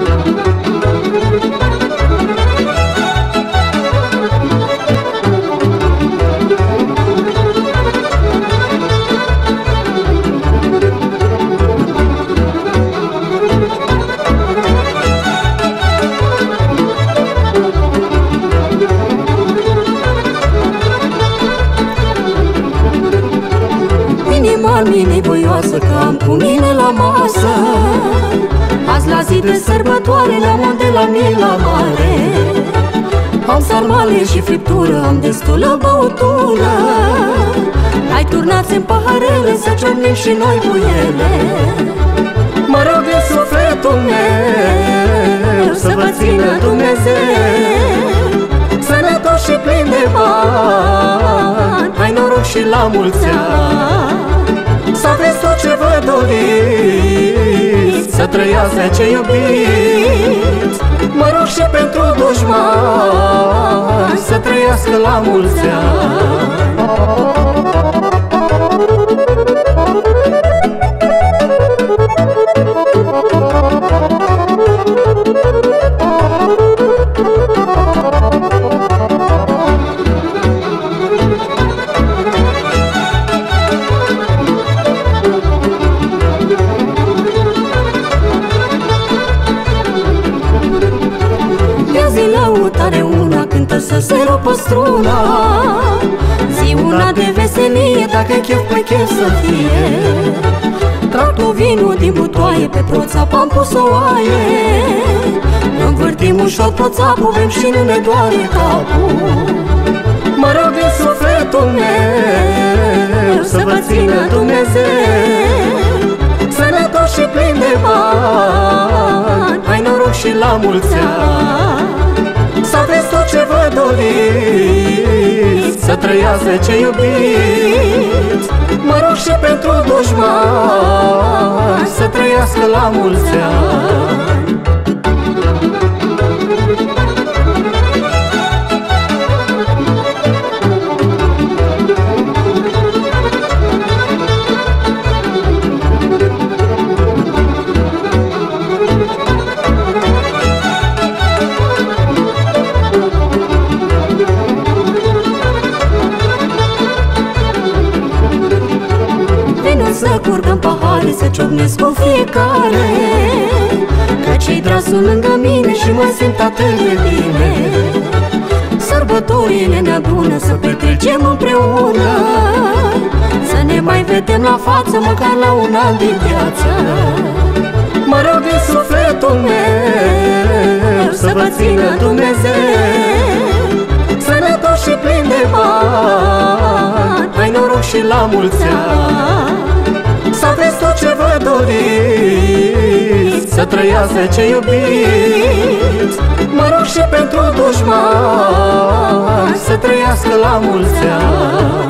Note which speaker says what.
Speaker 1: Inima mine voioasă că am cu mine la masă. Azi la zi de sărbătoare la unde la mine la mare. Am sarmale și friptură, am destulă băutură. Hai turnați în paharele să ciornim și noi cu ele. Mă rog de sufletul meu să vă țină Dumnezeu. Sănătos și plin de bani Hai noroc și la mulți ani. să aveți tot ce vă doriți Să trăiască ce iubiți? Mă rog și pentru dușmani Să trăiască la mulți ani să se rupă struna Zi una de veselie, dacă chef, păi chef să fie. Trag cu vinul din butoaie, pe proțap am pus o oaie Învârtim ușor proțapul, bem și nu ne doare capul. Mă rog din sufletul meu să vă țină Dumnezeu. Sănătos și plin de bani, ai noroc și la mulți ani doriți Să trăiască ce iubiți? Mă rog și pentru dușmani Să trăiască la mulți să curgăm pahare Să ciocnesc cu fiecare. Că cei dragi sunt lângă mine Și mă simt atât de bine. Sărbătorile ne adună Să petrecem împreună. Să ne mai vedem la față Măcar la un an din viață. Mă rog din sufletul meu Să vă țină Dumnezeu. Sănătos și plin de bani Ai noroc și la mulți ani să aveți tot ce vă doriți Să trăiască ce iubiți. Mă rog și pentru dușmani Să trăiască la mulți ani